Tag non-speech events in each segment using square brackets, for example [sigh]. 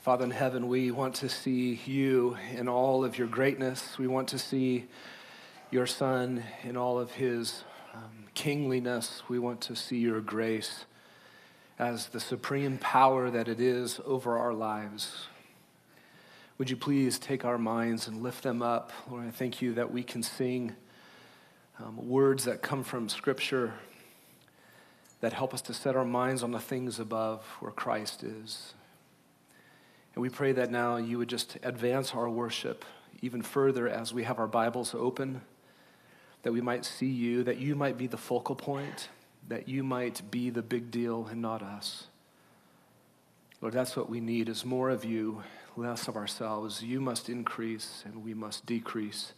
Father in heaven, we want to see you in all of your greatness. We want to see your Son in all of his um, kingliness. We want to see your grace as the supreme power that it is over our lives. Would you please take our minds and lift them up? Lord, I thank you that we can sing um, words that come from Scripture that help us to set our minds on the things above where Christ is. And we pray that now you would just advance our worship even further as we have our Bibles open, that we might see you, that you might be the focal point, that you might be the big deal and not us. Lord, that's what we need is more of you, less of ourselves. You must increase and we must decrease.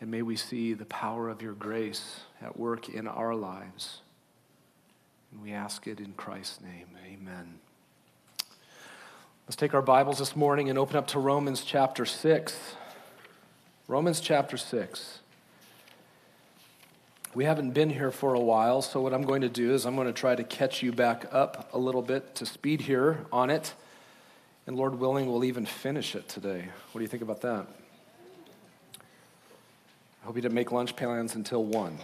And may we see the power of your grace at work in our lives. And we ask it in Christ's name. Amen. Let's take our Bibles this morning and open up to Romans chapter 6. Romans chapter 6. We haven't been here for a while, so what I'm going to do is I'm going to try to catch you back up a little bit to speed here on it. And Lord willing, we'll even finish it today. What do you think about that? I hope you didn't make lunch plans until 1.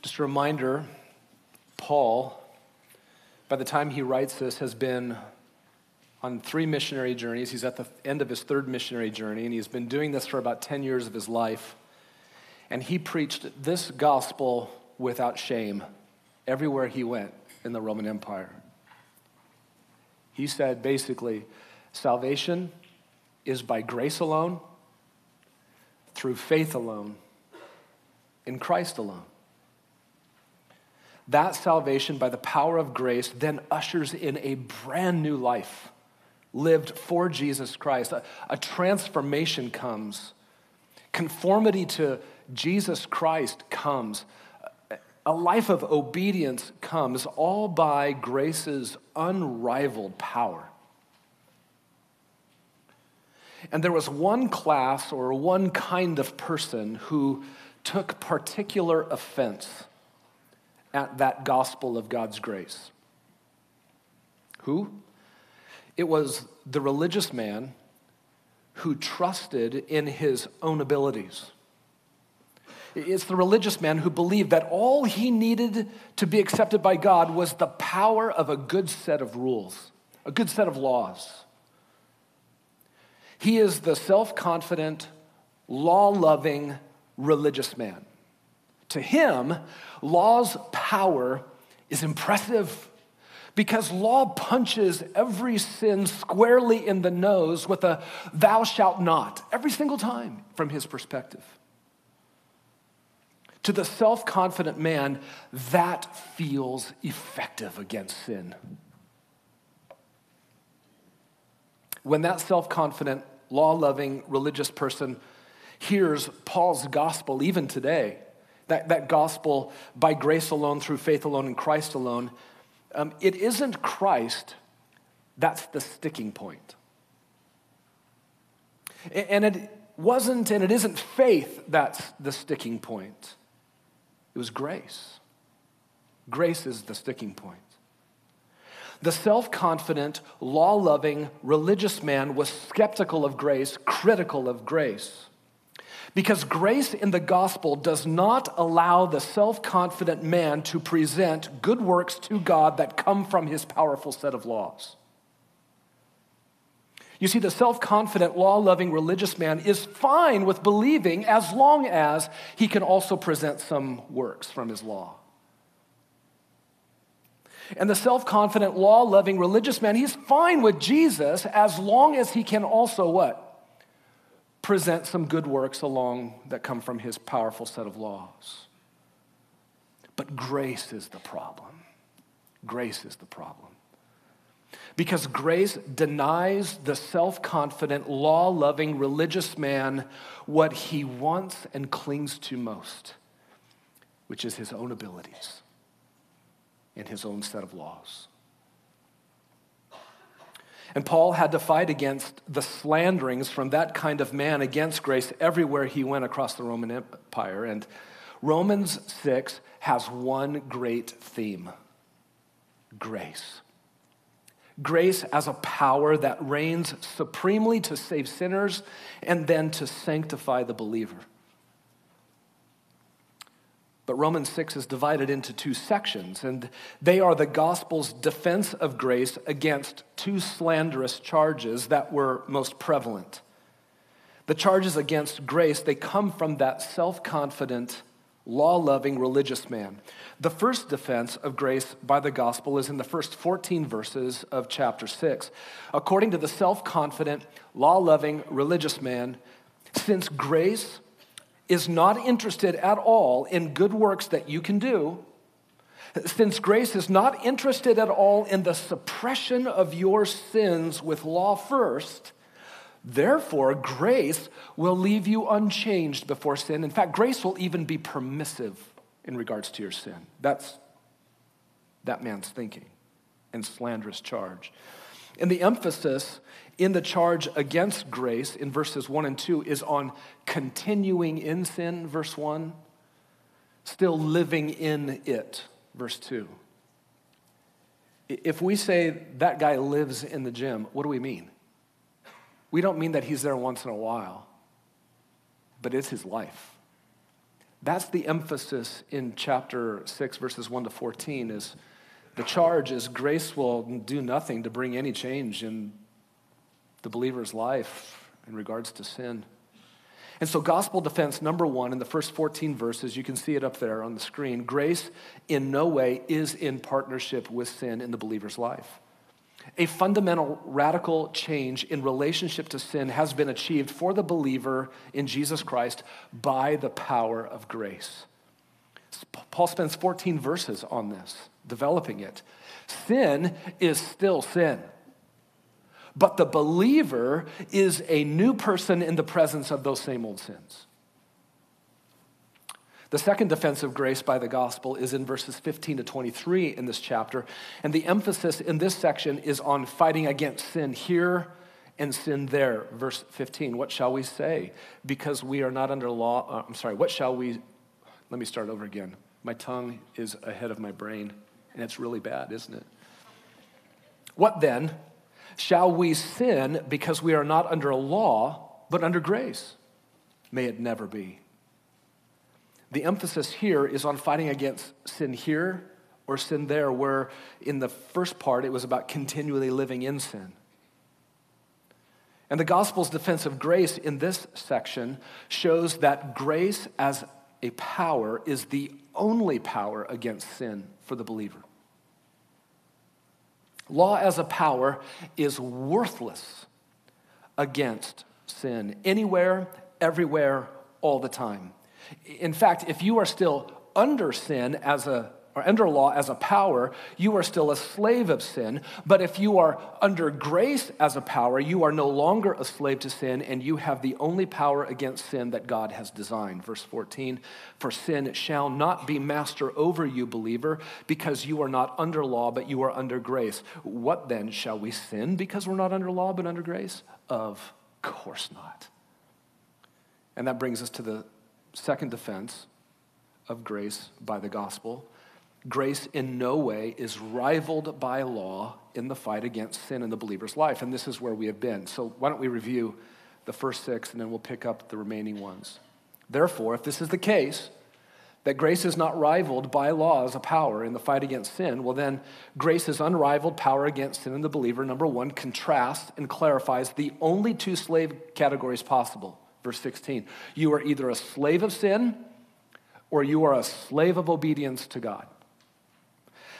Just a reminder Paul, by the time he writes this, has been on three missionary journeys. He's at the end of his third missionary journey, and he's been doing this for about 10 years of his life. And he preached this gospel without shame everywhere he went in the Roman Empire. He said basically, salvation is by grace alone, through faith alone, in Christ alone. That salvation, by the power of grace, then ushers in a brand new life lived for Jesus Christ. A, a, transformation comes, conformity to Jesus Christ comes, a life of obedience comes, all by grace's unrivaled power. And there was one class or one kind of person who took particular offense at that gospel of God's grace. Who? It was the religious man who trusted in his own abilities. It's the religious man who believed that all he needed to be accepted by God was the power of a good set of rules, a good set of laws. He is the self confident, law loving religious man. To him, law's power is impressive because law punches every sin squarely in the nose with a thou shalt not every single time from his perspective. To the self confident man, that feels effective against sin. When that self confident, law loving religious person hears Paul's gospel, even today, that, that gospel by grace alone, through faith alone, in Christ alone, um, it isn't Christ that's the sticking point. And it wasn't and it isn't faith that's the sticking point. It was grace. Grace is the sticking point. The self confident, law loving, religious man was skeptical of grace, critical of grace. Because grace in the gospel does not allow the self confident man to present good works to God that come from his powerful set of laws. You see, the self confident, law loving religious man is fine with believing as long as he can also present some works from his law. And the self confident, law loving religious man, he's fine with Jesus as long as he can also what? Present some good works along that come from his powerful set of laws. But grace is the problem. Grace is the problem. Because grace denies the self confident, law loving religious man what he wants and clings to most, which is his own abilities and his own set of laws. And Paul had to fight against the slanderings from that kind of man against grace everywhere he went across the Roman Empire. And Romans 6 has one great theme. grace. Grace as a power that reigns supremely to save sinners and then to sanctify the believer. But Romans 6 is divided into two sections, and they are the gospel's defense of grace against two slanderous charges that were most prevalent. The charges against grace, they come from that self confident, law loving religious man. The first defense of grace by the gospel is in the first 14 verses of chapter 6. According to the self confident, law loving religious man, since grace is not interested at all in good works that you can do, since grace is not interested at all in the suppression of your sins with law first, therefore grace will leave you unchanged before sin. In fact, grace will even be permissive in regards to your sin. That's that man's thinking and slanderous charge. And the emphasis in the charge against grace in verses 1 and 2 is on continuing in sin, verse 1, still living in it, verse 2. If we say that guy lives in the gym, what do we mean? We don't mean that he's there once in a while, but it's his life. That's the emphasis in chapter 6, verses 1 to 14 is the charge is grace will do nothing to bring any change in the believer's life in regards to sin. And so, gospel defense number one in the first 14 verses, you can see it up there on the screen. Grace in no way is in partnership with sin in the believer's life. A fundamental radical change in relationship to sin has been achieved for the believer in Jesus Christ by the power of grace. Paul spends 14 verses on this, developing it. Sin is still sin. But the believer is a new person in the presence of those same old sins. The second defense of grace by the gospel is in verses 15 to 23 in this chapter. And the emphasis in this section is on fighting against sin here and sin there. Verse 15, what shall we say? Because we are not under law. Uh, I'm sorry, what shall we? Let me start over again. My tongue is ahead of my brain, and it's really bad, isn't it? What then? Shall we sin because we are not under a law, but under grace? May it never be. The emphasis here is on fighting against sin here or sin there, where in the first part it was about continually living in sin. And the gospel's defense of grace in this section shows that grace as a power is the only power against sin for the believer. Law as a power is worthless against sin, anywhere, everywhere, all the time. In fact, if you are still under sin as a or under law as a power, you are still a slave of sin. But if you are under grace as a power, you are no longer a slave to sin, and you have the only power against sin that God has designed. Verse 14 For sin shall not be master over you, believer, because you are not under law, but you are under grace. What then? Shall we sin because we're not under law, but under grace? Of course not. And that brings us to the second defense of grace by the gospel Grace in no way is rivaled by law in the fight against sin in the believer's life. And this is where we have been. So why don't we review the first six and then we'll pick up the remaining ones. Therefore, if this is the case, that grace is not rivaled by law as a power in the fight against sin, well, then grace's unrivaled power against sin in the believer, number one, contrasts and clarifies the only two slave categories possible. Verse 16 you are either a slave of sin or you are a slave of obedience to God.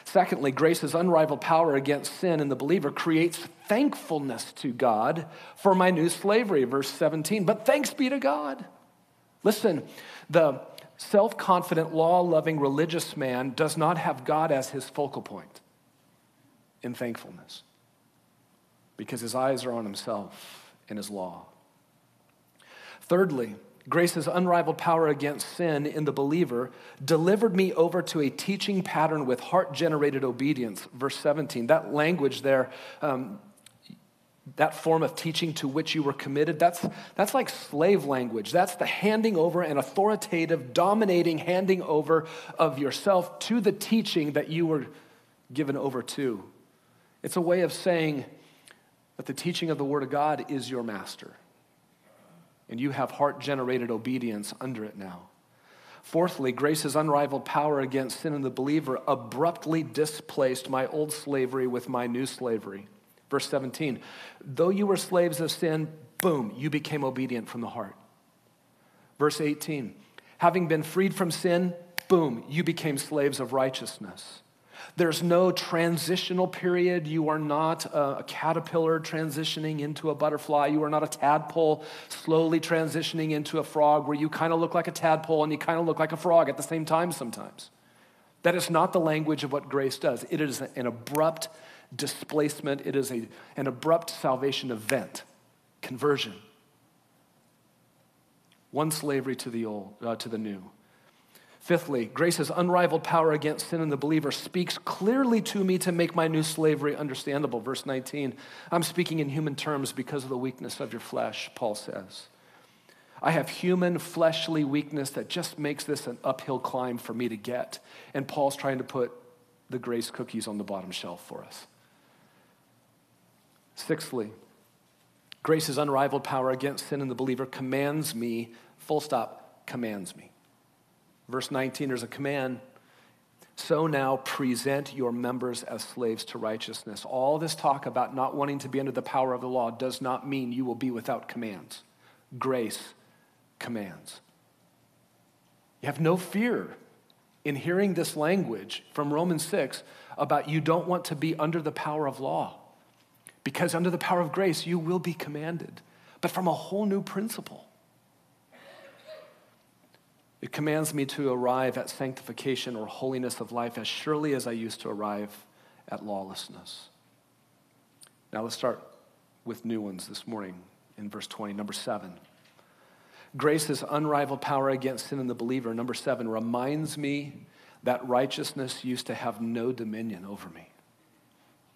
Secondly, grace's unrivaled power against sin in the believer creates thankfulness to God for my new slavery, verse 17. But thanks be to God. Listen, the self confident, law loving religious man does not have God as his focal point in thankfulness because his eyes are on himself and his law. Thirdly, Grace's unrivaled power against sin in the believer delivered me over to a teaching pattern with heart generated obedience. Verse 17, that language there, um, that form of teaching to which you were committed, that's, that's like slave language. That's the handing over and authoritative, dominating handing over of yourself to the teaching that you were given over to. It's a way of saying that the teaching of the Word of God is your master, and you have heart generated obedience under it now. Fourthly, grace's unrivaled power against sin in the believer abruptly displaced my old slavery with my new slavery. Verse 17, though you were slaves of sin, boom, you became obedient from the heart. Verse 18, having been freed from sin, boom, you became slaves of righteousness. There's no transitional period. You are not a, caterpillar transitioning into a butterfly. You are not a tadpole slowly transitioning into a frog where you kind of look like a tadpole and you kind of look like a frog at the same time sometimes. That is not the language of what grace does. It is an abrupt displacement, it is a, an abrupt salvation event, conversion. One slavery to the old, uh, to the new. Fifthly, grace's unrivaled power against sin in the believer speaks clearly to me to make my new slavery understandable. Verse 19, I'm speaking in human terms because of the weakness of your flesh, Paul says. I have human fleshly weakness that just makes this an uphill climb for me to get. And Paul's trying to put the grace cookies on the bottom shelf for us. Sixthly, grace's unrivaled power against sin in the believer commands me, full stop, commands me. Verse 19, there's a command. So now present your members as slaves to righteousness. All this talk about not wanting to be under the power of the law does not mean you will be without commands. Grace commands. You have no fear in hearing this language from Romans 6 about you don't want to be under the power of law. Because under the power of grace, you will be commanded, but from a whole new principle. It commands me to arrive at sanctification or holiness of life as surely as I used to arrive at lawlessness. Now let's start with new ones this morning in verse 20. Number seven. Grace's unrivaled power against sin in the believer, number seven, reminds me that righteousness used to have no dominion over me.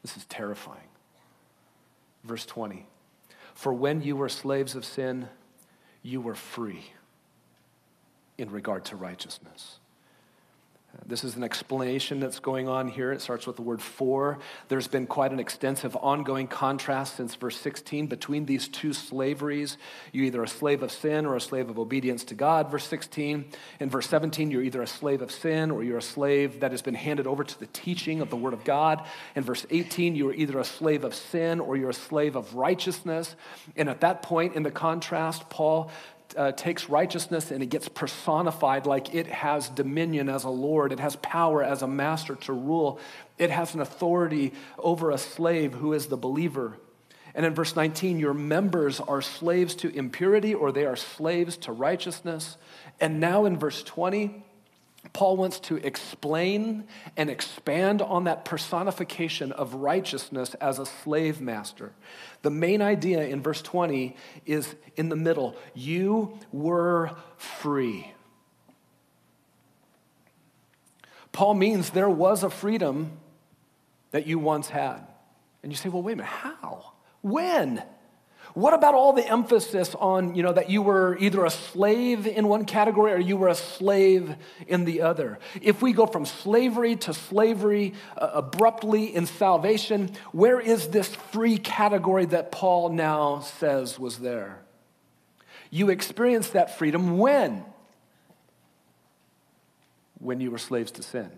This is terrifying. Verse 20. For when you were slaves of sin, you were free in regard to righteousness. This is an explanation that's going on here. It starts with the word for. There's been quite an extensive ongoing contrast since verse 16 between these two slaveries. You're either a slave of sin or a slave of obedience to God, verse 16. In verse 17, you're either a slave of sin or you're a slave that has been handed over to the teaching of the Word of God. In verse 18, you're either a slave of sin or you're a slave of righteousness. And at that point in the contrast, Paul uh, takes righteousness and it gets personified like it has dominion as a Lord, it has power as a master to rule, it has an authority over a slave who is the believer. And in verse 19, your members are slaves to impurity or they are slaves to righteousness. And now in verse 20, Paul wants to explain and expand on that personification of righteousness as a slave master. The main idea in verse 20 is in the middle you were free. Paul means there was a freedom that you once had. And you say, well, wait a minute, how? When? What about all the emphasis on, you know, that you were either a slave in one category or you were a slave in the other? If we go from slavery to slavery uh, abruptly in salvation, where is this free category that Paul now says was there? You experienced that freedom when? When you were slaves to sin.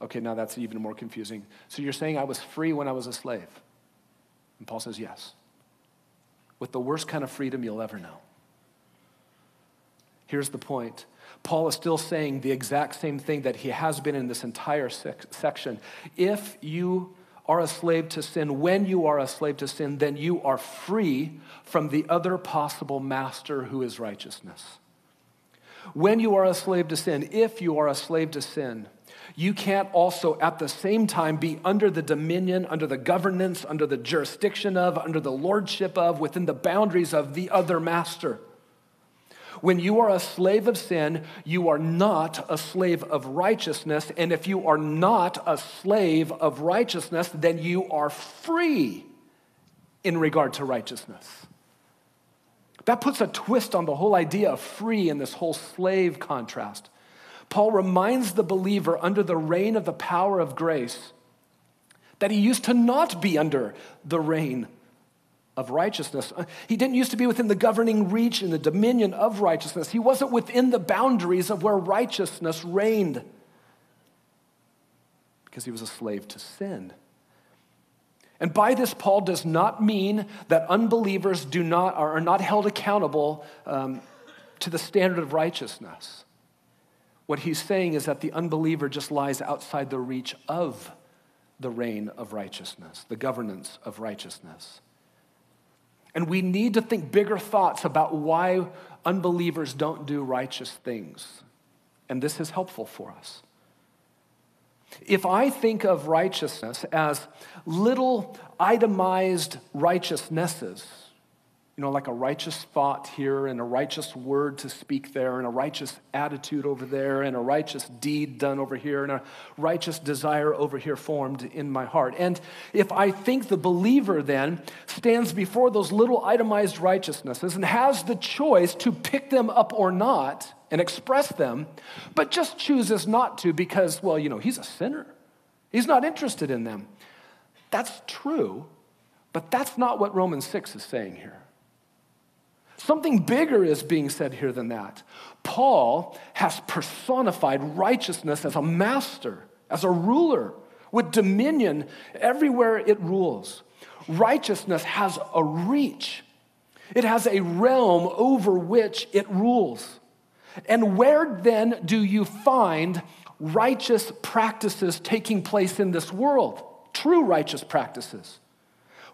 Okay, now that's even more confusing. So you're saying I was free when I was a slave? And Paul says, yes with the worst kind of freedom you'll ever know. Here's the point Paul is still saying the exact same thing that he has been in this entire sec- section. If you are a slave to sin, when you are a slave to sin, then you are free from the other possible master who is righteousness. When you are a slave to sin, if you are a slave to sin, you can't also at the same time be under the dominion, under the governance, under the jurisdiction of, under the lordship of, within the boundaries of the other master. When you are a slave of sin, you are not a slave of righteousness. And if you are not a slave of righteousness, then you are free in regard to righteousness. That puts a twist on the whole idea of free in this whole slave contrast. Paul reminds the believer under the reign of the power of grace that he used to not be under the reign of righteousness. Uh, he didn't used to be within the governing reach and the dominion of righteousness. He wasn't within the boundaries of where righteousness reigned because he was a slave to sin. And by this, Paul does not mean that unbelievers do not, are not held accountable um, to the standard of righteousness. What he's saying is that the unbeliever just lies outside the reach of the reign of righteousness, the governance of righteousness. And we need to think bigger thoughts about why unbelievers don't do righteous things. And this is helpful for us. If I think of righteousness as little itemized righteousnesses, you know, like a righteous thought here and a righteous word to speak there and a righteous attitude over there and a righteous deed done over here and a righteous desire over here formed in my heart. And if I think the believer then stands before those little itemized righteousnesses and has the choice to pick them up or not and express them, but just chooses not to because, well, you know, he's a sinner. He's not interested in them. That's true, but that's not what Romans 6 is saying here. Something bigger is being said here than that. Paul has personified righteousness as a master, as a ruler with dominion everywhere it rules. Righteousness has a reach, it has a realm over which it rules. And where then do you find righteous practices taking place in this world? True righteous practices.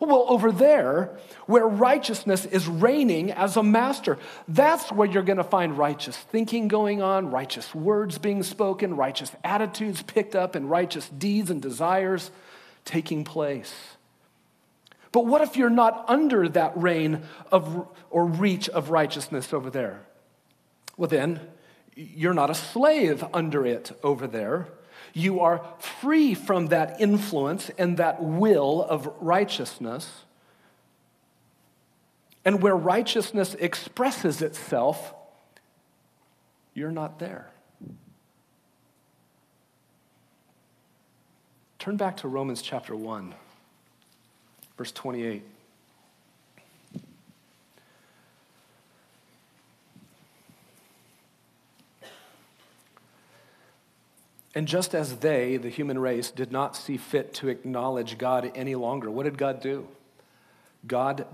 Well, over there, where righteousness is reigning as a master, that's where you're going to find righteous thinking going on, righteous words being spoken, righteous attitudes picked up, and righteous deeds and desires taking place. But what if you're not under that reign of, or reach of righteousness over there? Well, then, you're not a slave under it over there. You are free from that influence and that will of righteousness. And where righteousness expresses itself, you're not there. Turn back to Romans chapter 1, verse 28. And just as they, the human race, did not see fit to acknowledge God any longer, what did God do? God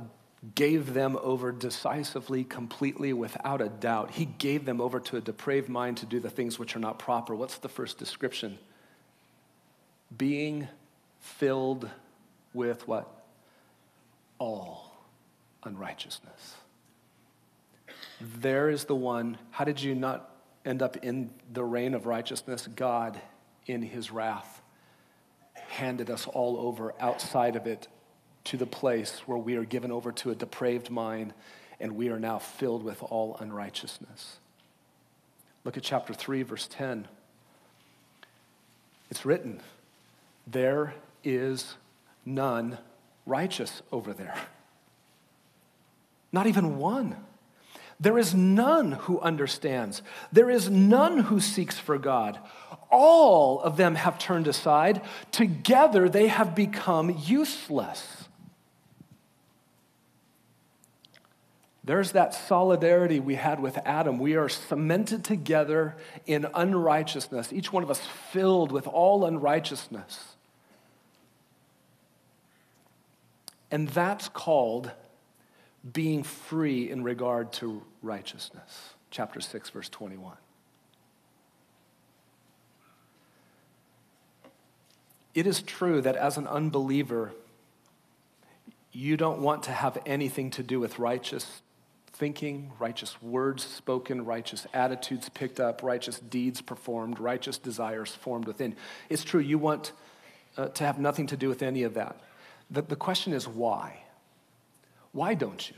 gave them over decisively, completely, without a doubt. He gave them over to a depraved mind to do the things which are not proper. What's the first description? Being filled with what? All unrighteousness. There is the one. How did you not end up in the reign of righteousness, God, in his wrath, handed us all over outside of it to the place where we are given over to a depraved mind and we are now filled with all unrighteousness. Look at chapter 3, verse 10. It's written, There is none righteous over there. Not even one. There is none who understands. There is none who seeks for God. All of them have turned aside. Together they have become useless. There's that solidarity we had with Adam. We are cemented together in unrighteousness, each one of us filled with all unrighteousness. And that's called being free in regard to righteousness. Chapter 6, verse 21. It is true that as an unbeliever, you don't want to have anything to do with righteous thinking, righteous words spoken, righteous attitudes picked up, righteous deeds performed, righteous desires formed within. It's true, you want uh, to have nothing to do with any of that. The, the question is why? Why don't you?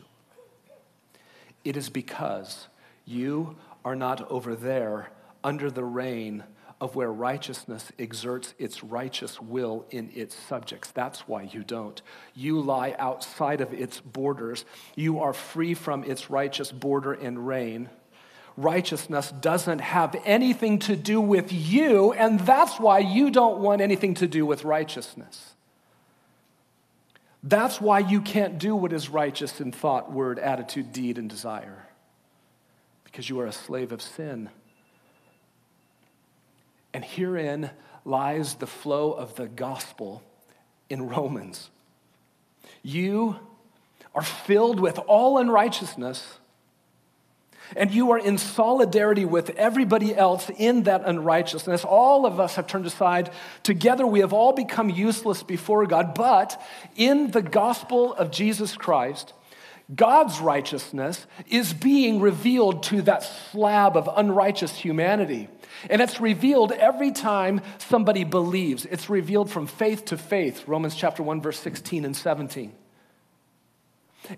It is because you are not over there under the reign of where righteousness exerts its righteous will in its subjects. That's why you don't. You lie outside of its borders. You are free from its righteous border and reign. Righteousness doesn't have anything to do with you, and that's why you don't want anything to do with righteousness. That's why you can't do what is righteous in thought, word, attitude, deed, and desire, because you are a slave of sin. And herein lies the flow of the gospel in Romans. You are filled with all unrighteousness and you are in solidarity with everybody else in that unrighteousness. All of us have turned aside. Together, we have all become useless before God. But in the gospel of Jesus Christ, God's righteousness is being revealed to that slab of unrighteous humanity. And it's revealed every time somebody believes. It's revealed from faith to faith, Romans chapter 1, verse 16 and 17.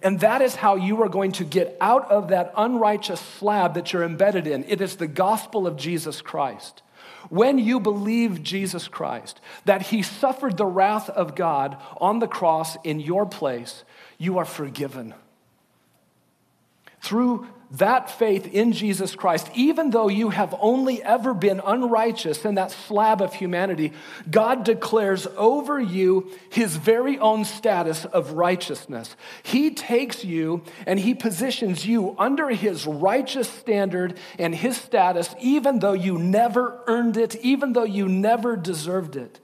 And that is how you are going to get out of that unrighteous slab that you're embedded in. It is the gospel of Jesus Christ. When you believe Jesus Christ, that he suffered the wrath of God on the cross in your place, you are forgiven. Through that faith in Jesus Christ, even though you have only ever been unrighteous in that slab of humanity, God declares over you his very own status of righteousness. He takes you and he positions you under his righteous standard and his status, even though you never earned it, even though you never deserved it.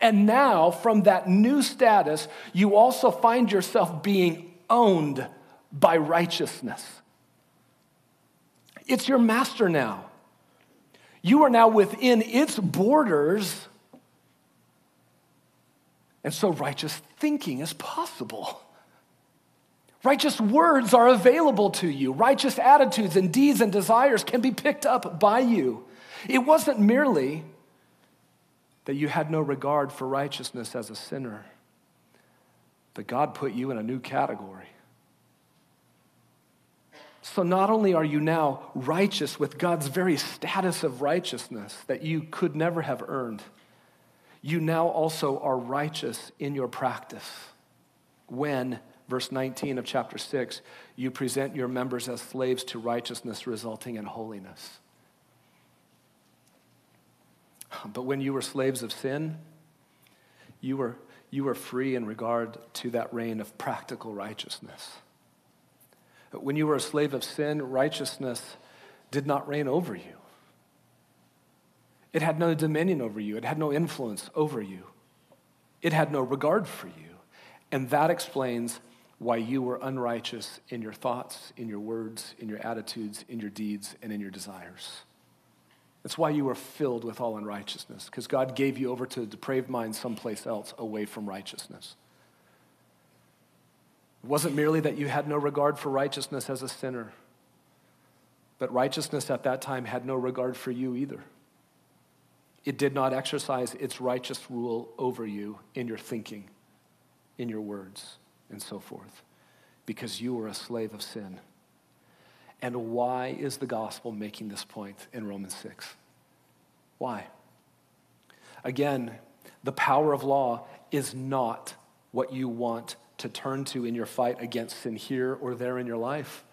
And now, from that new status, you also find yourself being owned by righteousness. It's your master now. You are now within its borders. And so righteous thinking is possible. Righteous words are available to you. Righteous attitudes and deeds and desires can be picked up by you. It wasn't merely that you had no regard for righteousness as a sinner, but God put you in a new category. So not only are you now righteous with God's very status of righteousness that you could never have earned, you now also are righteous in your practice when, verse 19 of chapter 6, you present your members as slaves to righteousness resulting in holiness. But when you were slaves of sin, you were, you were free in regard to that reign of practical righteousness. But when you were a slave of sin, righteousness did not reign over you. It had no dominion over you, it had no influence over you, it had no regard for you. And that explains why you were unrighteous in your thoughts, in your words, in your attitudes, in your deeds, and in your desires. That's why you were filled with all unrighteousness, because God gave you over to a depraved mind someplace else away from righteousness. It wasn't merely that you had no regard for righteousness as a sinner, but righteousness at that time had no regard for you either. It did not exercise its righteous rule over you in your thinking, in your words, and so forth, because you were a slave of sin. And why is the gospel making this point in Romans 6? Why? Again, the power of law is not what you want to turn to in your fight against sin here or there in your life.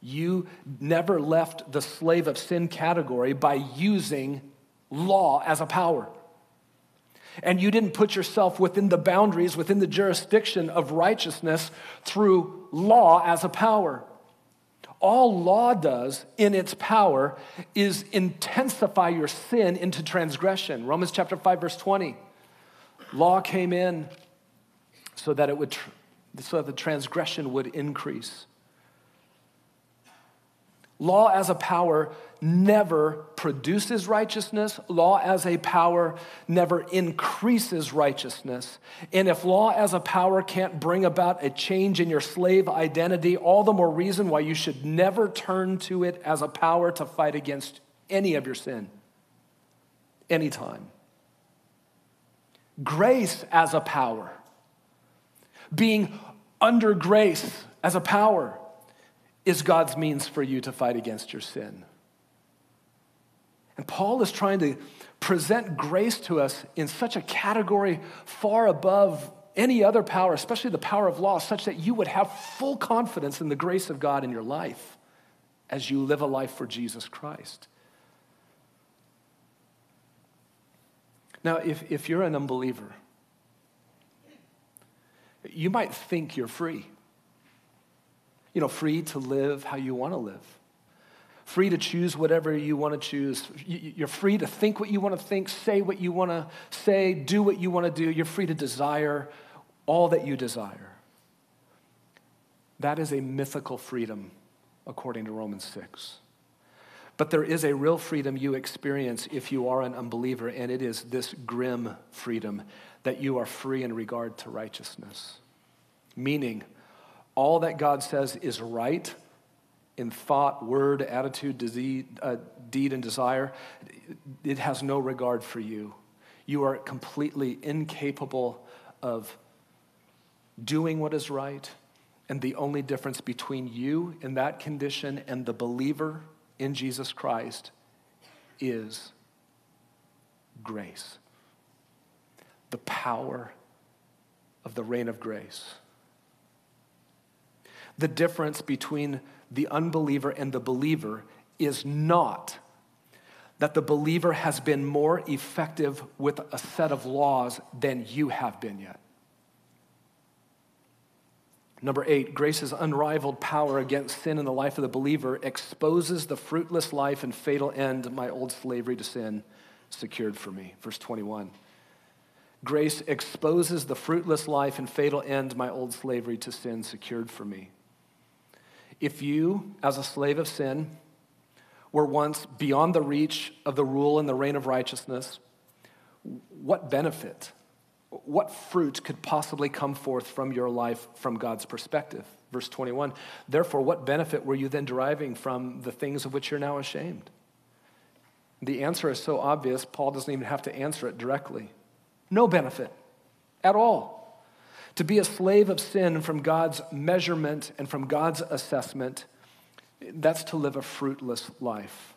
You never left the slave of sin category by using law as a power. And you didn't put yourself within the boundaries, within the jurisdiction of righteousness through law as a power. All law does in its power is intensify your sin into transgression. Romans chapter 5 verse 20. Law came in so that it would so that the transgression would increase. Law as a power never produces righteousness. Law as a power never increases righteousness. And if law as a power can't bring about a change in your slave identity, all the more reason why you should never turn to it as a power to fight against any of your sin. Anytime. Grace as a power being under grace as a power is God's means for you to fight against your sin. And Paul is trying to present grace to us in such a category far above any other power, especially the power of law, such that you would have full confidence in the grace of God in your life as you live a life for Jesus Christ. Now, if, if you're an unbeliever, you might think you're free. You know, free to live how you want to live, free to choose whatever you want to choose. You're free to think what you want to think, say what you want to say, do what you want to do. You're free to desire all that you desire. That is a mythical freedom, according to Romans 6. But there is a real freedom you experience if you are an unbeliever, and it is this grim freedom that you are free in regard to righteousness. Meaning, all that God says is right in thought, word, attitude, disease, uh, deed, and desire, it has no regard for you. You are completely incapable of doing what is right. And the only difference between you in that condition and the believer in Jesus Christ is grace. The power of the reign of grace. The difference between the unbeliever and the believer is not that the believer has been more effective with a set of laws than you have been yet. Number eight, grace's unrivaled power against sin in the life of the believer exposes the fruitless life and fatal end my old slavery to sin secured for me. Verse 21. Grace exposes the fruitless life and fatal end my old slavery to sin secured for me. If you, as a slave of sin, were once beyond the reach of the rule and the reign of righteousness, what benefit, what fruit could possibly come forth from your life from God's perspective? Verse 21 Therefore, what benefit were you then deriving from the things of which you're now ashamed? The answer is so obvious, Paul doesn't even have to answer it directly. No benefit at all. To be a slave of sin from God's measurement and from God's assessment, that's to live a fruitless life.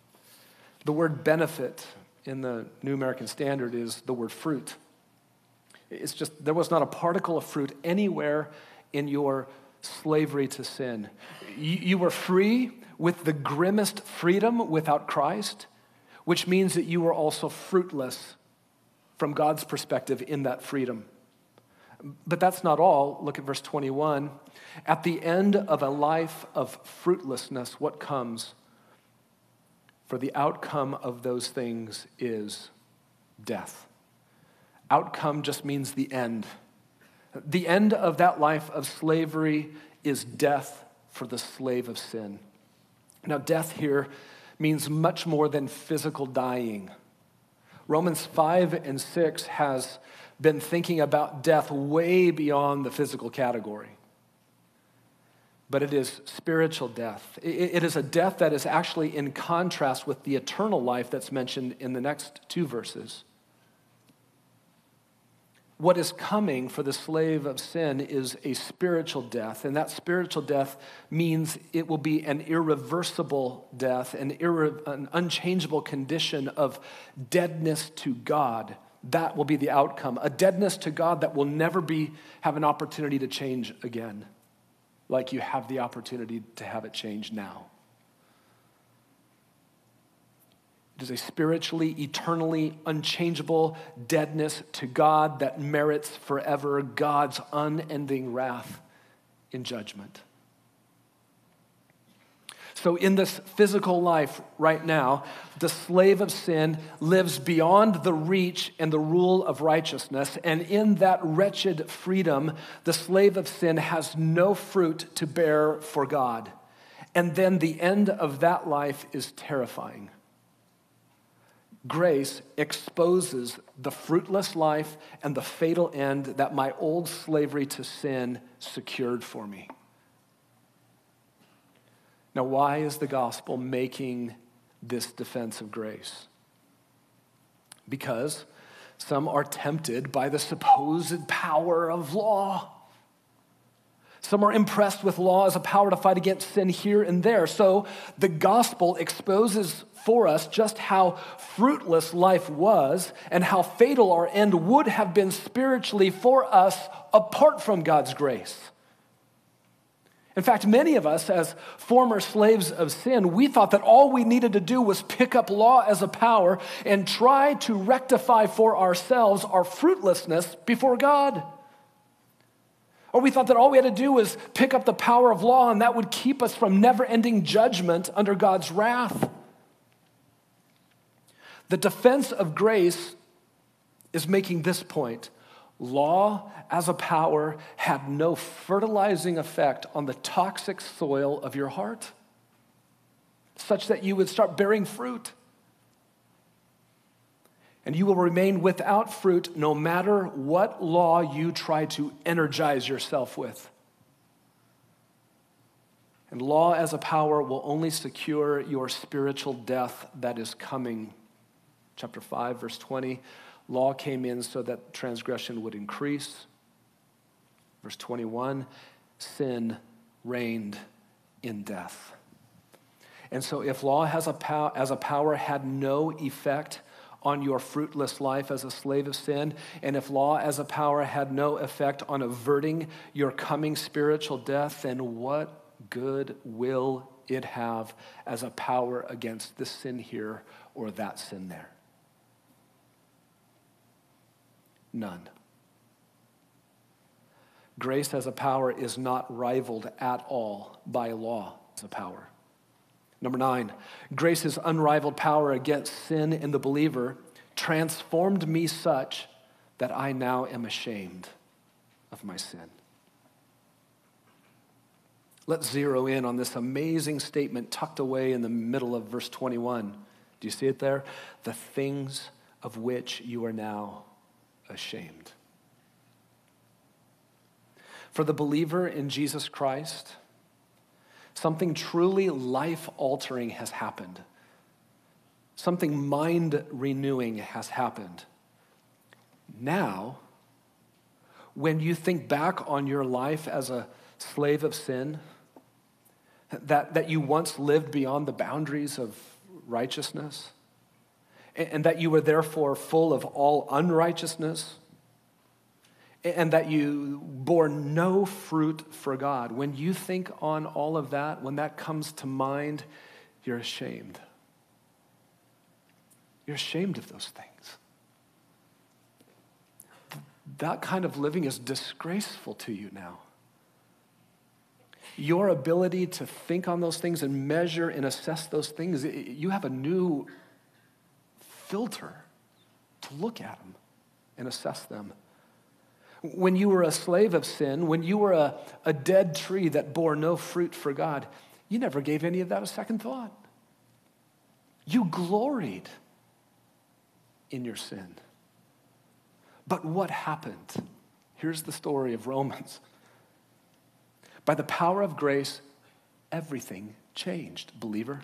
The word benefit in the New American Standard is the word fruit. It's just, there was not a particle of fruit anywhere in your slavery to sin. You, you were free with the grimmest freedom without Christ, which means that you were also fruitless from God's perspective in that freedom. But that's not all. Look at verse 21. At the end of a life of fruitlessness, what comes? For the outcome of those things is death. Outcome just means the end. The end of that life of slavery is death for the slave of sin. Now, death here means much more than physical dying. Romans 5 and 6 has been thinking about death way beyond the physical category. But it is spiritual death. It is a death that is actually in contrast with the eternal life that's mentioned in the next two verses. What is coming for the slave of sin is a spiritual death, and that spiritual death means it will be an irreversible death, an, irre- an unchangeable condition of deadness to God that will be the outcome a deadness to God that will never be, have an opportunity to change again, like you have the opportunity to have it change now. It is a spiritually, eternally unchangeable deadness to God that merits forever God's unending wrath in judgment. So, in this physical life right now, the slave of sin lives beyond the reach and the rule of righteousness. And in that wretched freedom, the slave of sin has no fruit to bear for God. And then the end of that life is terrifying. Grace exposes the fruitless life and the fatal end that my old slavery to sin secured for me. Now, why is the gospel making this defense of grace? Because some are tempted by the supposed power of law. Some are impressed with law as a power to fight against sin here and there. So the gospel exposes for us just how fruitless life was and how fatal our end would have been spiritually for us apart from God's grace. In fact, many of us, as former slaves of sin, we thought that all we needed to do was pick up law as a power and try to rectify for ourselves our fruitlessness before God. Or we thought that all we had to do was pick up the power of law and that would keep us from never ending judgment under God's wrath. The defense of grace is making this point law as a power had no fertilizing effect on the toxic soil of your heart, such that you would start bearing fruit. And you will remain without fruit no matter what law you try to energize yourself with. And law as a power will only secure your spiritual death that is coming. Chapter 5, verse 20 law came in so that transgression would increase. Verse 21 sin reigned in death. And so, if law has a pow- as a power had no effect on your fruitless life as a slave of sin, and if law as a power had no effect on averting your coming spiritual death, then what good will it have as a power against this sin here or that sin there? None. Grace as a power is not rivaled at all by law as a power. Number nine, grace's unrivaled power against sin in the believer transformed me such that I now am ashamed of my sin. Let's zero in on this amazing statement tucked away in the middle of verse 21. Do you see it there? The things of which you are now ashamed. For the believer in Jesus Christ, something truly life altering has happened. Something mind renewing has happened. Now, when you think back on your life as a slave of sin, that, that you once lived beyond the boundaries of righteousness, and that you were therefore full of all unrighteousness, and that you bore no fruit for God. When you think on all of that, when that comes to mind, you're ashamed. You're ashamed of those things. That kind of living is disgraceful to you now. Your ability to think on those things and measure and assess those things, you have a new filter to look at them and assess them. When you were a slave of sin, when you were a, a dead tree that bore no fruit for God, you never gave any of that a second thought. You gloried in your sin. But what happened? Here's the story of Romans. By the power of grace, everything changed, believer.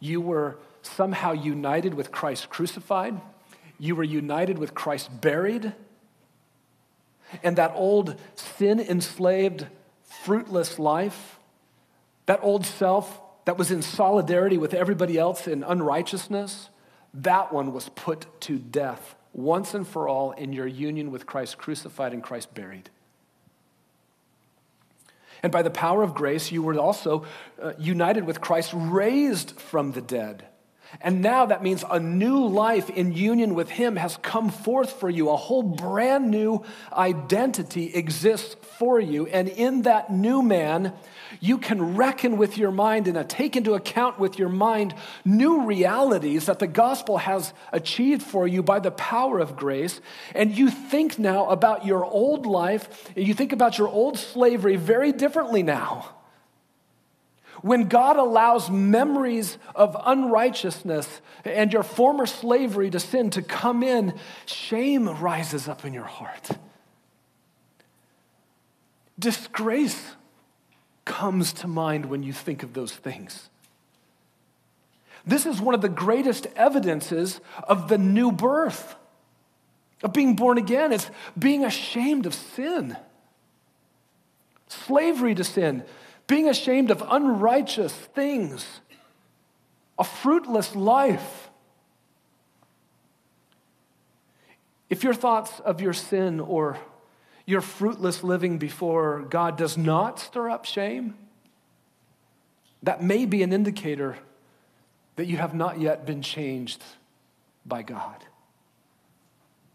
You were somehow united with Christ crucified, you were united with Christ buried, and that old sin enslaved, fruitless life, that old self that was in solidarity with everybody else in unrighteousness, that one was put to death once and for all in your union with Christ crucified and Christ buried. And by the power of grace, you were also uh, united with Christ, raised from the dead. And now that means a new life in union with Him has come forth for you. A whole brand new identity exists for you. And in that new man, you can reckon with your mind and uh, take into account with your mind new realities that the gospel has achieved for you by the power of grace. And you think now about your old life, and you think about your old slavery very differently now. When God allows memories of unrighteousness and your former slavery to sin to come in, shame rises up in your heart. Disgrace comes to mind when you think of those things. This is one of the greatest evidences of the new birth, of being born again. It's being ashamed of sin, slavery to sin, being ashamed of unrighteous things, a fruitless life. If your thoughts of your sin or your fruitless living before God does not stir up shame, that may be an indicator that you have not yet been changed by God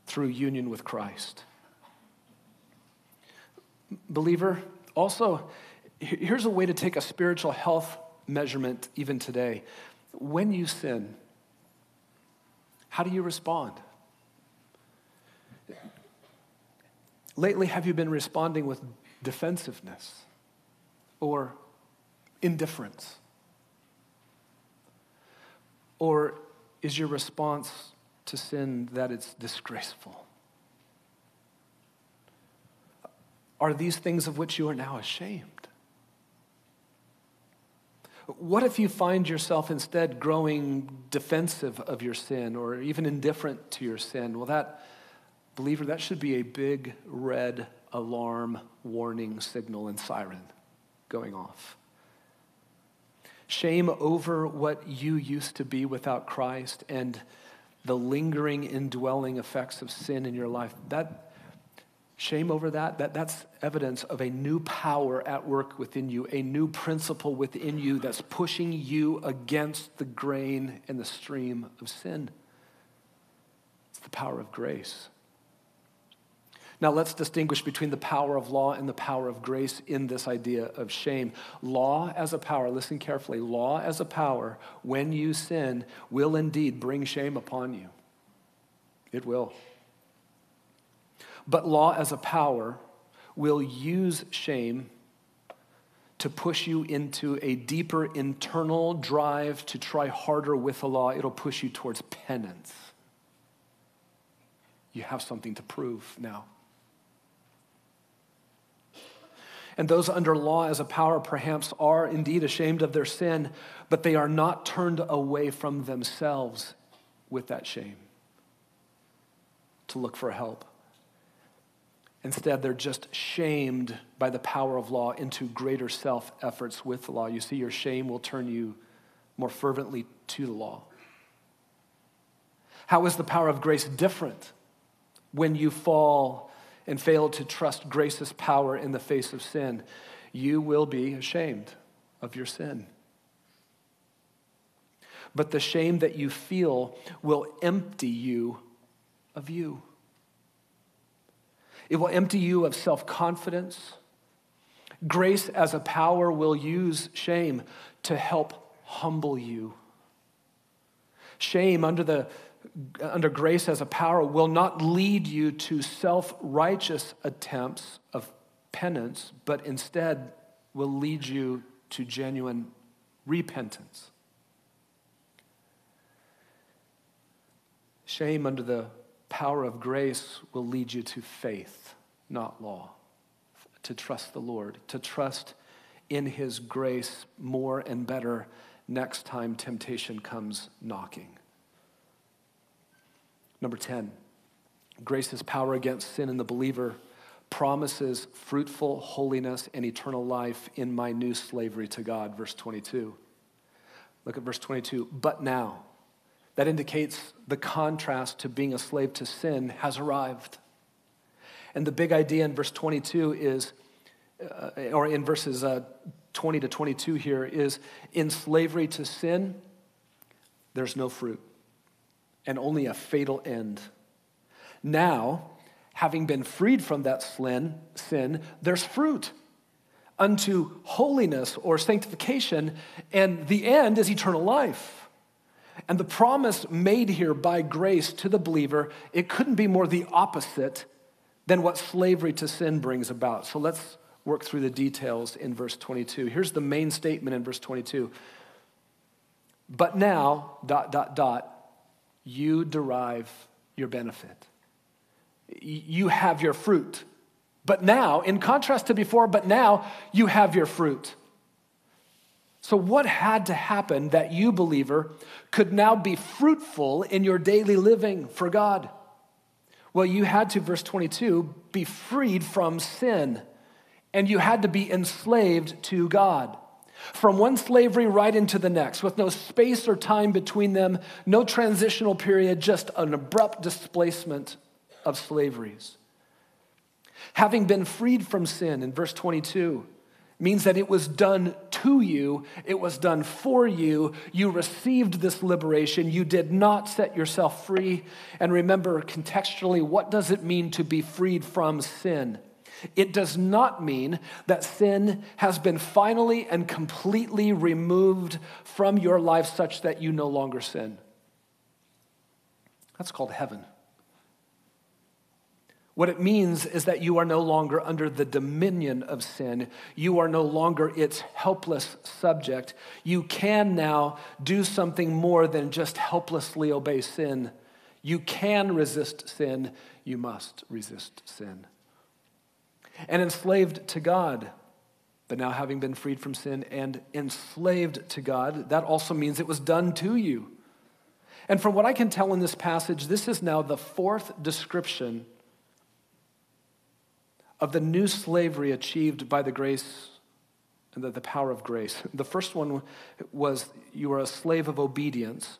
through union with Christ. Believer, also, here's a way to take a spiritual health measurement even today. When you sin, how do you respond? Lately, have you been responding with defensiveness or indifference? Or is your response to sin that it's disgraceful? Are these things of which you are now ashamed? What if you find yourself instead growing defensive of your sin or even indifferent to your sin? Well, that, believer, that should be a big red alarm warning signal and siren going off. Shame over what you used to be without Christ and the lingering, indwelling effects of sin in your life. That shame over that, that that's evidence of a new power at work within you, a new principle within you that's pushing you against the grain and the stream of sin. It's the power of grace. Now, let's distinguish between the power of law and the power of grace in this idea of shame. Law as a power, listen carefully, law as a power, when you sin, will indeed bring shame upon you. It will. But law as a power will use shame to push you into a deeper internal drive to try harder with the law. It'll push you towards penance. You have something to prove now. And those under law as a power perhaps are indeed ashamed of their sin, but they are not turned away from themselves with that shame to look for help. Instead, they're just shamed by the power of law into greater self efforts with the law. You see, your shame will turn you more fervently to the law. How is the power of grace different when you fall and fail to trust grace's power in the face of sin? You will be ashamed of your sin. But the shame that you feel will empty you of you. It will empty you of self confidence. Grace as a power will use shame to help humble you. Shame under, the, under grace as a power will not lead you to self righteous attempts of penance, but instead will lead you to genuine repentance. Shame under the power of grace will lead you to faith, not law. To trust the Lord, to trust in His grace more and better next time temptation comes knocking. Number 10, grace's power against sin in the believer promises fruitful holiness and eternal life in my new slavery to God. Verse 22. Look at verse 22. But now, that indicates the contrast to being a slave to sin has arrived. And the big idea in verse 22 is, uh, or in verses uh, 20 to 22 here, is in slavery to sin, there's no fruit and only a fatal end. Now, having been freed from that sin, sin there's fruit unto holiness or sanctification, and the end is eternal life. And the promise made here by grace to the believer, it couldn't be more the opposite than what slavery to sin brings about. So let's work through the details in verse 22. Here's the main statement in verse 22. But now, dot, dot, dot, you derive your benefit. You have your fruit. But now, in contrast to before, but now you have your fruit. So, what had to happen that you, believer, could now be fruitful in your daily living for God? Well, you had to, verse 22, be freed from sin, and you had to be enslaved to God. From one slavery right into the next, with no space or time between them, no transitional period, just an abrupt displacement of slaveries. Having been freed from sin, in verse 22, means that it was done to you, it was done for you. You received this liberation. You did not set yourself free. And remember contextually, what does it mean to be freed from sin? It does not mean that sin has been finally and completely removed from your life such that you no longer sin. That's called heaven. What it means is that you are no longer under the dominion of sin. You are no longer its helpless subject. You can now do something more than just helplessly obey sin. You can resist sin. You must resist sin. And enslaved to God, but now having been freed from sin and enslaved to God, that also means it was done to you. And from what I can tell in this passage, this is now the fourth description of the new slavery achieved by the grace and the, the power of grace. [laughs] The first one was you are a slave of obedience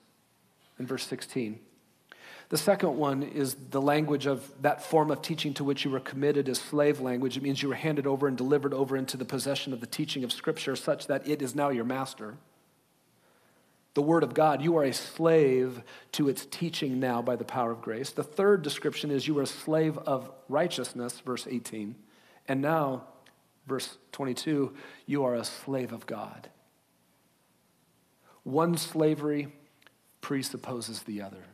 in verse 16. The second one is the language of that form of teaching to which you were committed as slave language. It means you were handed over and delivered over into the possession of the teaching of Scripture such that it is now your master the Word of God. You are a slave to its teaching now by the power of grace. The third description is you are a slave of righteousness, verse 18. And now, verse 22, you are a slave of God. One slavery presupposes the other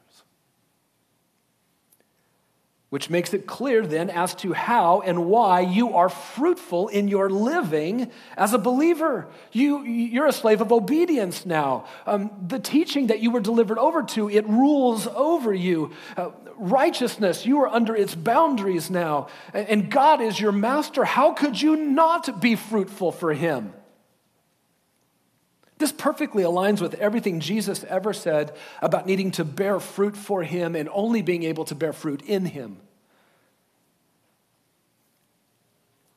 which makes it clear then as to how and why you are fruitful in your living as a believer. You, you're a slave of obedience now. Um, the teaching that you were delivered over to, it rules over you. Uh, righteousness, you are under its boundaries now. And God is your master. How could you not be fruitful for Him? This perfectly aligns with everything Jesus ever said about needing to bear fruit for Him and only being able to bear fruit in Him.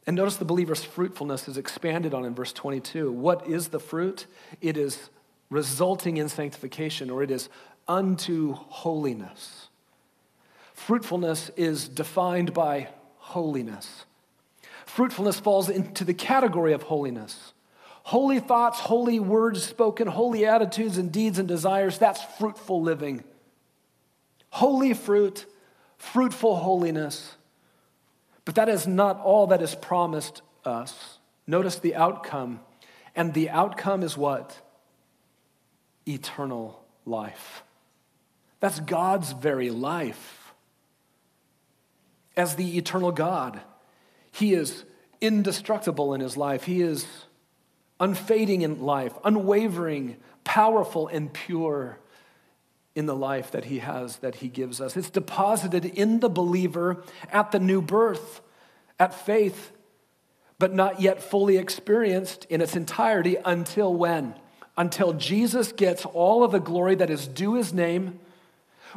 And notice the believer's fruitfulness is expanded on in verse 22. What is the fruit? It is resulting in sanctification, or it is unto holiness. Fruitfulness is defined by holiness. Fruitfulness falls into the category of holiness. Holy thoughts, holy words spoken, holy attitudes and deeds and desires, that's fruitful living. Holy fruit, fruitful holiness. But that is not all that is promised us. Notice the outcome. And the outcome is what? Eternal life. That's God's very life. As the eternal God, He is indestructible in His life. He is unfading in life, unwavering, powerful, and pure in the life that He has, that He gives us. It's deposited in the believer at the new birth, at faith, but not yet fully experienced in its entirety until when? Until Jesus gets all of the glory that is due His name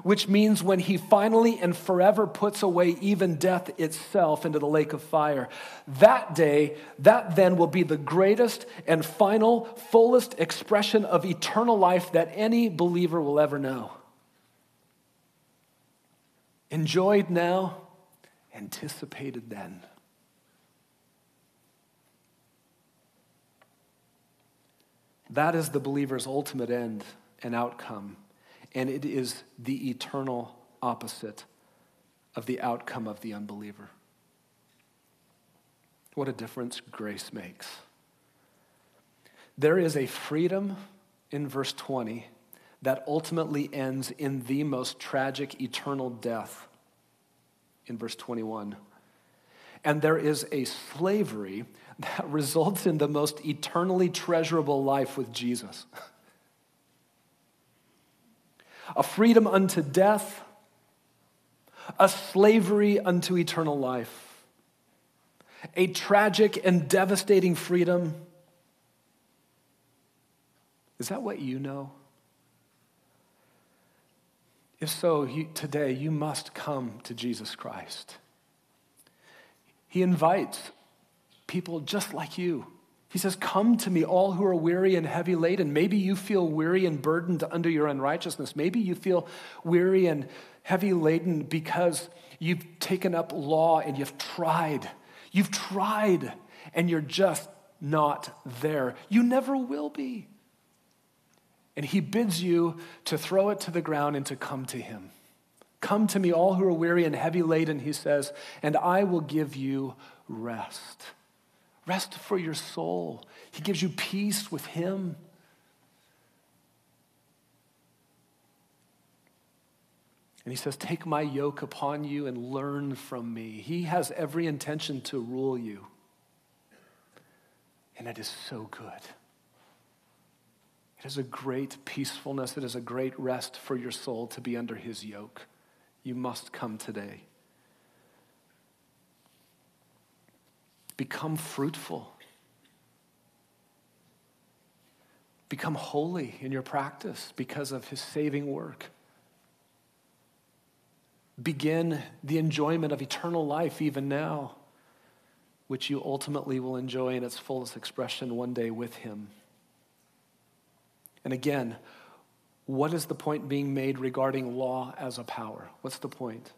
which means when he finally and forever puts away even death itself into the lake of fire. That day, that then will be the greatest and final, fullest expression of eternal life that any believer will ever know. Enjoyed now, anticipated then. That is the believer's ultimate end and outcome and it is the eternal opposite of the outcome of the unbeliever. What a difference grace makes. There is a freedom in verse 20 that ultimately ends in the most tragic eternal death in verse 21. And there is a slavery [laughs] that results in the most eternally treasurable life with Jesus. [laughs] a freedom unto death, a slavery unto eternal life, a tragic and devastating freedom. Is that what you know? If so, you, today you must come to Jesus Christ. He invites people just like you he says, Come to me, all who are weary and heavy laden. Maybe you feel weary and burdened under your unrighteousness. Maybe you feel weary and heavy laden because you've taken up law and you've tried. You've tried and you're just not there. You never will be. And he bids you to throw it to the ground and to come to him. Come to me, all who are weary and heavy laden, he says, and I will give you rest. Rest for your soul. He gives you peace with Him. And he says, Take my yoke upon you and learn from me. He has every intention to rule you. And it is so good. It is a great peacefulness, it is a great rest for your soul to be under his yoke. You must come today. Become fruitful. Become holy in your practice because of his saving work begin the enjoyment of eternal life even now, which you ultimately will enjoy in its fullest expression one day with Him. And again, what is the point being made regarding law as a power? What's the point?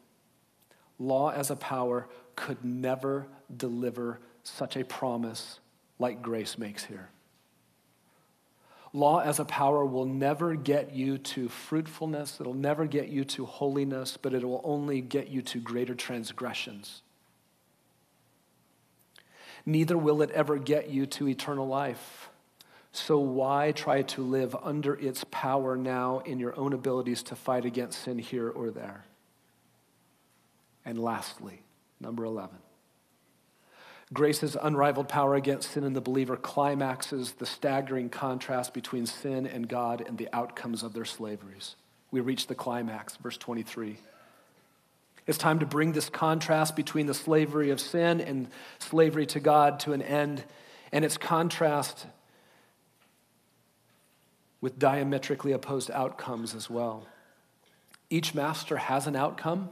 Law as a power could never deliver such a promise like grace makes here. Law as a power will never get you to fruitfulness, it'll never get you to holiness, but it will only get you to greater transgressions. Neither will it ever get you to eternal life. So, why try to live under its power now in your own abilities to fight against sin here or there? And lastly, number 11. Grace's unrivaled power against sin in the believer climaxes the staggering contrast between sin and God and the outcomes of their slaveries. We reach the climax, verse 23. It's time to bring this contrast between the slavery of sin and slavery to God to an end, and its contrast with diametrically opposed outcomes as well. Each master has an outcome,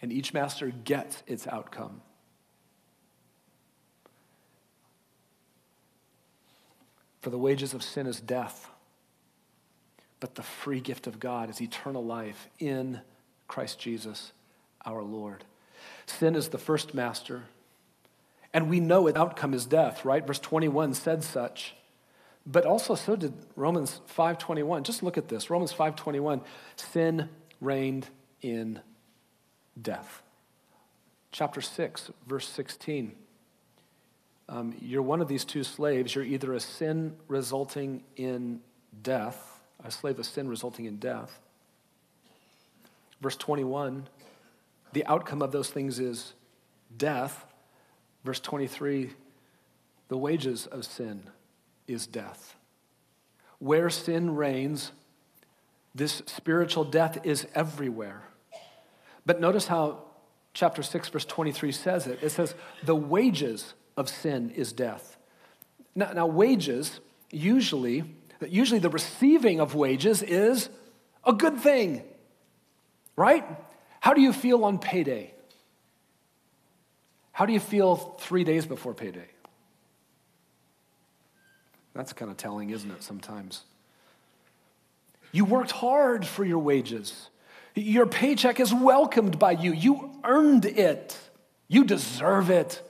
and each master gets its outcome. For the wages of sin is death, but the free gift of God is eternal life in Christ Jesus our Lord. Sin is the first master, and we know its outcome is death, right? Verse 21 said such. But also so did Romans 5:21. Just look at this. Romans 5:21. Sin reigned in death. Chapter 6, verse 16 um, you're one of these two slaves. You're either a sin resulting in death, a slave of sin resulting in death. Verse 21, the outcome of those things is death. Verse 23, the wages of sin is death. Where sin reigns, this spiritual death is everywhere. But notice how chapter 6, verse 23 says it. It says, the wages of sin is death. Now, now wages, usually, usually the receiving of wages is a good thing, right? How do you feel on payday? How do you feel three days before payday? That's kind of telling, isn't it, sometimes? You worked hard for your wages. Your paycheck is welcomed by you. You earned it. You deserve it.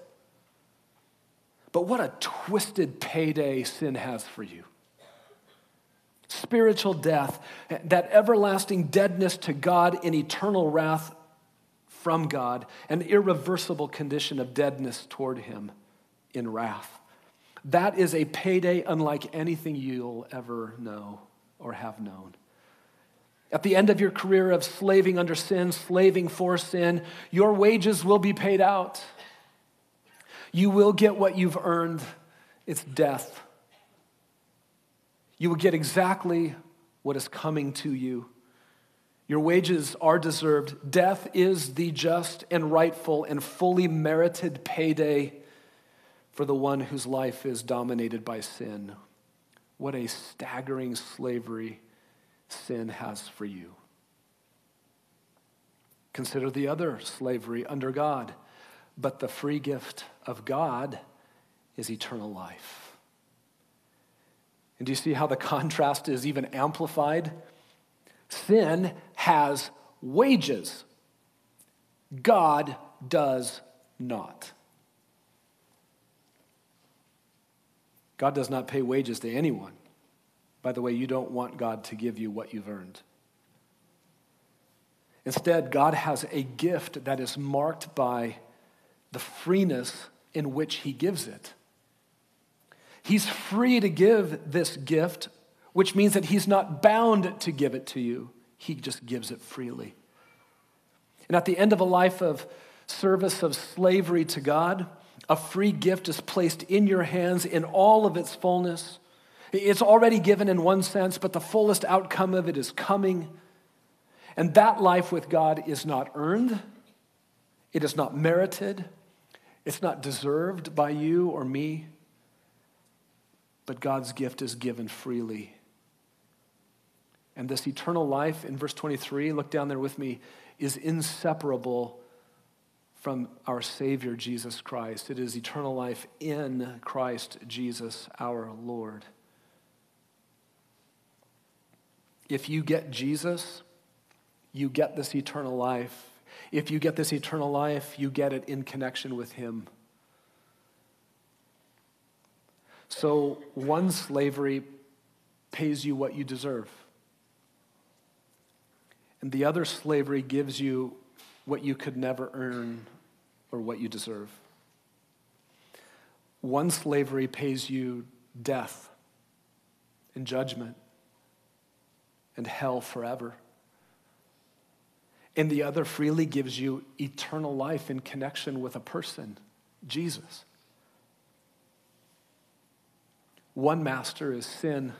But what a twisted payday sin has for you. Spiritual death, that everlasting deadness to God in eternal wrath from God, an irreversible condition of deadness toward Him in wrath. That is a payday unlike anything you'll ever know or have known. At the end of your career of slaving under sin, slaving for sin, your wages will be paid out. You will get what you've earned it's death. You will get exactly what is coming to you. Your wages are deserved. Death is the just and rightful and fully merited payday for the one whose life is dominated by sin. What a staggering slavery sin has for you. Consider the other slavery under God but the free gift of God is eternal life. And do you see how the [laughs] contrast is even amplified? Sin has wages, God does not. God does not pay wages to anyone. By the way, you don't want God to give you what you've earned. Instead, God has a gift that is marked by the freeness in which he gives it. He's free to give this gift, which means that he's not bound to give it to you. He just gives it freely. And at the end of a life of service of slavery to God, a free gift is placed in your hands in all of its fullness. It's already given in one sense, but the fullest outcome of it is coming. And that life with God is not earned, it is not merited, it's not deserved by you or me, but God's gift is given freely. And this eternal life in verse 23, look down there with me, is inseparable from our Savior Jesus Christ. It is eternal life in Christ Jesus our Lord. If you get Jesus, you get this eternal life. If you get this eternal life, you get it in connection with Him. So, one slavery pays you what you deserve, and the other slavery gives you what you could never earn or what you deserve. One slavery pays you death and judgment and hell forever. And the other freely gives you eternal life in connection with a person, Jesus. One master is sin,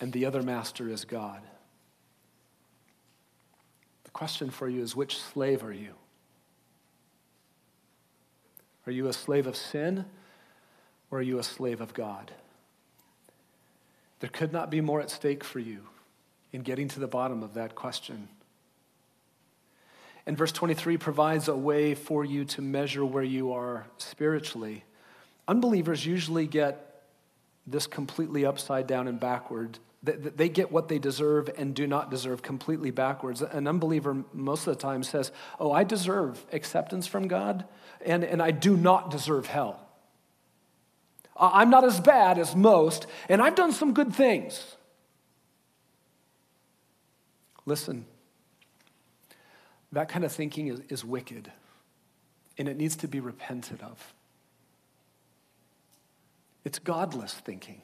and the other master is God. The question for you is which slave are you? Are you a slave of sin or are you a slave of God? There could not be more at stake for you in getting to the bottom of that question. And verse 23 provides a way for you to measure where you are spiritually. Unbelievers usually get this completely upside down and backward. They get what they deserve and do not deserve completely backwards. An unbeliever, most of the time, says, Oh, I deserve acceptance from God, and, and I do not deserve hell. I'm not as bad as most, and I've done some good things. Listen, that kind of thinking is, is wicked, and it needs to be repented of. It's godless thinking.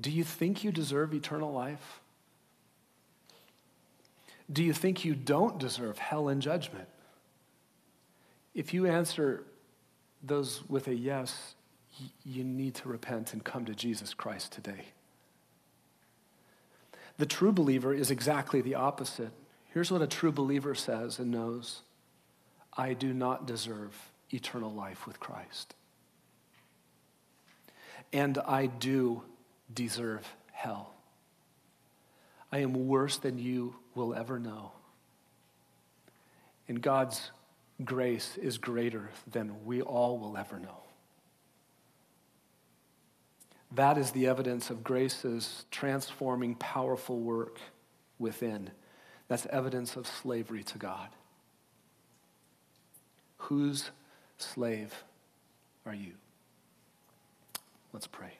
Do you think you deserve eternal life? Do you think you don't deserve hell and judgment? If you answer those with a yes, you need to repent and come to Jesus Christ today. The true believer is exactly the opposite. Here's what a true believer says and knows I do not deserve eternal life with Christ. And I do deserve hell. I am worse than you will ever know. And God's grace is greater than we all will ever know. That is the evidence of grace's transforming, powerful work within. That's evidence of slavery to God. Whose slave are you? Let's pray.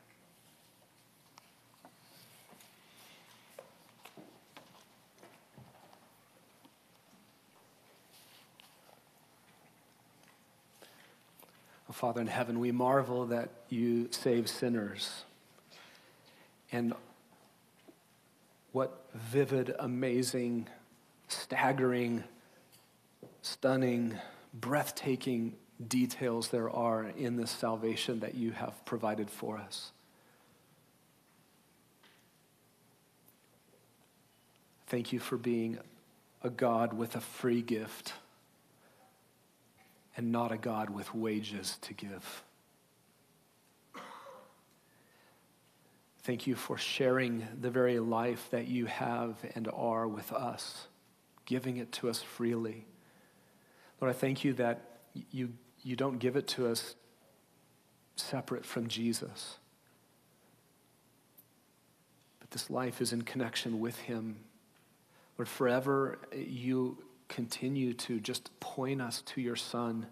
Father in heaven, we marvel that you save sinners. And what vivid, amazing, staggering, stunning, breathtaking details there are in this salvation that you have provided for us. Thank you for being a God with a free gift and not a God with wages to give. Thank you for sharing the very life that you have and are with us, giving it to us freely. Lord, I thank you that you, you don't give it to us separate from Jesus. But this life is in connection with him. Lord, forever you continue to just point us to your Son.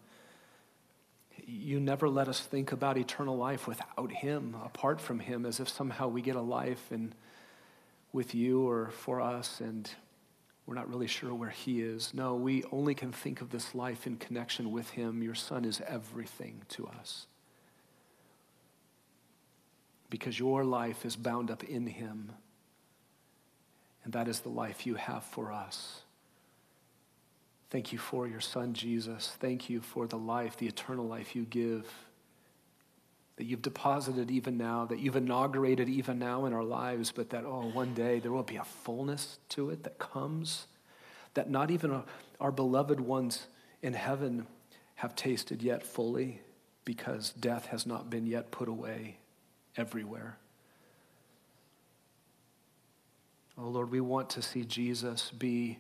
You never let us think about eternal life without Him, apart from Him, as if somehow we get a life and with you or for us, and we're not really sure where He is. No, we only can think of this life in connection with Him. Your Son is everything to us. Because your life is bound up in Him, and that is the life you have for us. Thank you for your Son, Jesus. Thank you for the life, the eternal life you give that you've deposited even now, that you've inaugurated even now in our lives, but that, oh, one day there will be a fullness to it that comes that not even our beloved ones in heaven have tasted yet fully because death has not been yet put away everywhere. Oh, Lord, we want to see Jesus be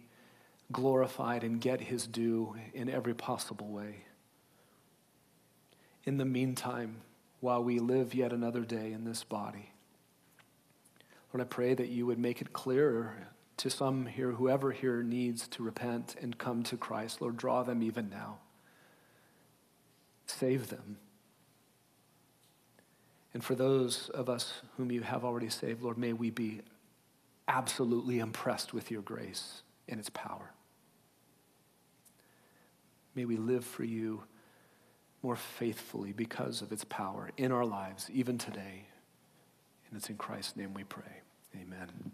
glorified and get his due in every possible way. In the meantime, while we live yet another day in this body. Lord, I pray that you would make it clearer to some here, whoever here needs to repent and come to Christ. Lord, draw them even now. Save them. And for those of us whom you have already saved, Lord, may we be absolutely impressed with your grace and its power. May we live for you more faithfully because of its power in our lives, even today. And it's in Christ's name we pray. Amen.